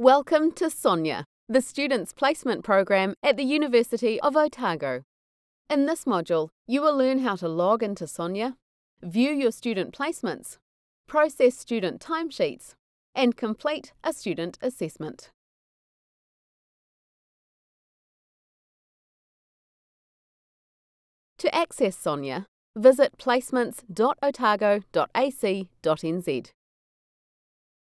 Welcome to Sonia, the Students Placement Program at the University of Otago. In this module, you will learn how to log into Sonia, view your student placements, process student timesheets, and complete a student assessment. To access Sonia, visit placements.otago.ac.nz.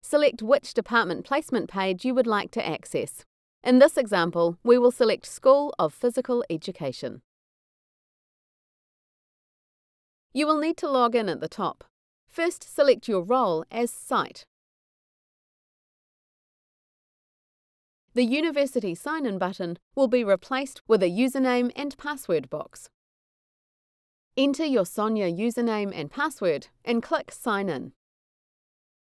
Select which department placement page you would like to access. In this example, we will select School of Physical Education. You will need to log in at the top. First, select your role as Site. The University Sign-In button will be replaced with a username and password box. Enter your Sonia username and password and click Sign In.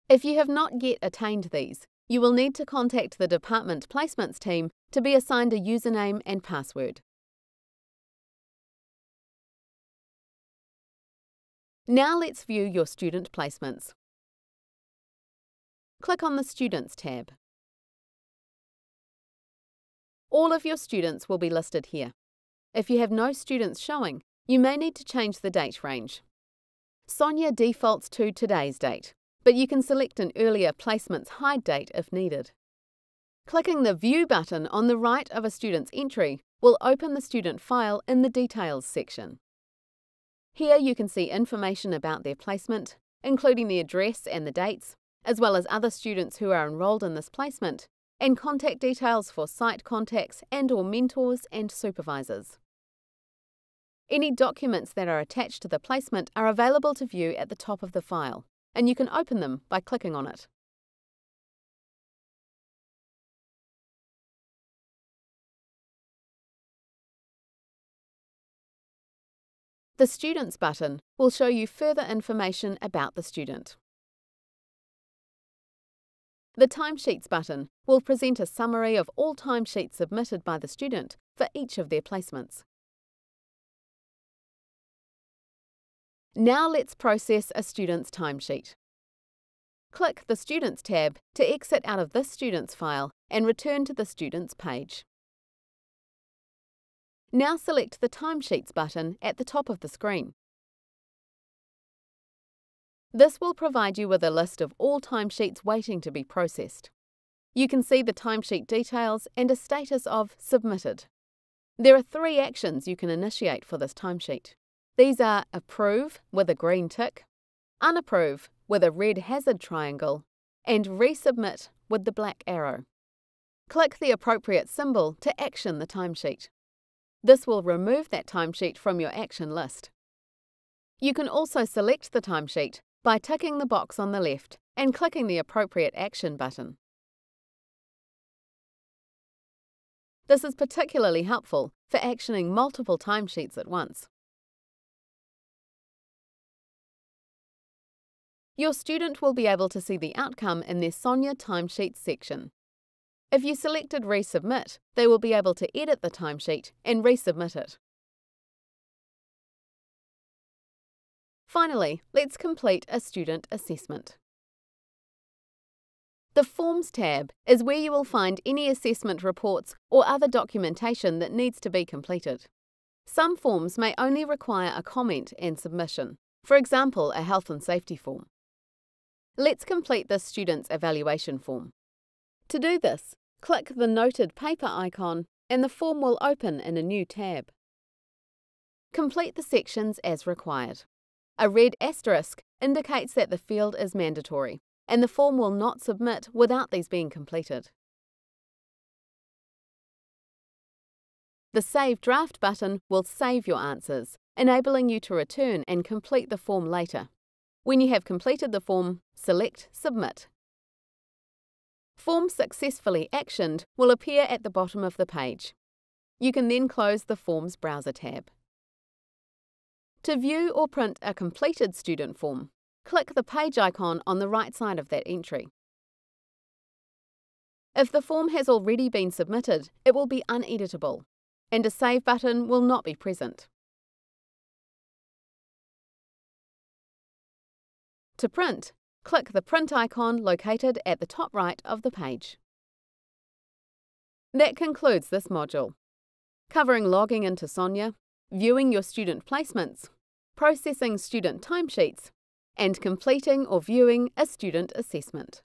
If you have not yet attained these, you will need to contact the Department Placements team to be assigned a username and password. Now let's view your student placements. Click on the Students tab. All of your students will be listed here. If you have no students showing, you may need to change the date range. Sonia defaults to today's date but you can select an earlier placement's hide date if needed. Clicking the View button on the right of a student's entry will open the student file in the Details section. Here you can see information about their placement, including the address and the dates, as well as other students who are enrolled in this placement, and contact details for site contacts and or mentors and supervisors. Any documents that are attached to the placement are available to view at the top of the file and you can open them by clicking on it. The Students button will show you further information about the student. The Timesheets button will present a summary of all timesheets submitted by the student for each of their placements. Now let's process a student's timesheet. Click the Students tab to exit out of this student's file and return to the Students page. Now select the Timesheets button at the top of the screen. This will provide you with a list of all timesheets waiting to be processed. You can see the timesheet details and a status of Submitted. There are three actions you can initiate for this timesheet. These are approve with a green tick, unapprove with a red hazard triangle, and resubmit with the black arrow. Click the appropriate symbol to action the timesheet. This will remove that timesheet from your action list. You can also select the timesheet by ticking the box on the left and clicking the appropriate action button. This is particularly helpful for actioning multiple timesheets at once. Your student will be able to see the outcome in their Sonia timesheet section. If you selected Resubmit, they will be able to edit the timesheet and resubmit it. Finally, let's complete a student assessment. The Forms tab is where you will find any assessment reports or other documentation that needs to be completed. Some forms may only require a comment and submission, for example, a health and safety form. Let's complete this student's evaluation form. To do this, click the noted paper icon and the form will open in a new tab. Complete the sections as required. A red asterisk indicates that the field is mandatory and the form will not submit without these being completed. The Save Draft button will save your answers, enabling you to return and complete the form later. When you have completed the form, select Submit. Form successfully actioned will appear at the bottom of the page. You can then close the Forms browser tab. To view or print a completed student form, click the page icon on the right side of that entry. If the form has already been submitted, it will be uneditable, and a Save button will not be present. To print, click the print icon located at the top right of the page. That concludes this module, covering logging into Sonia, viewing your student placements, processing student timesheets, and completing or viewing a student assessment.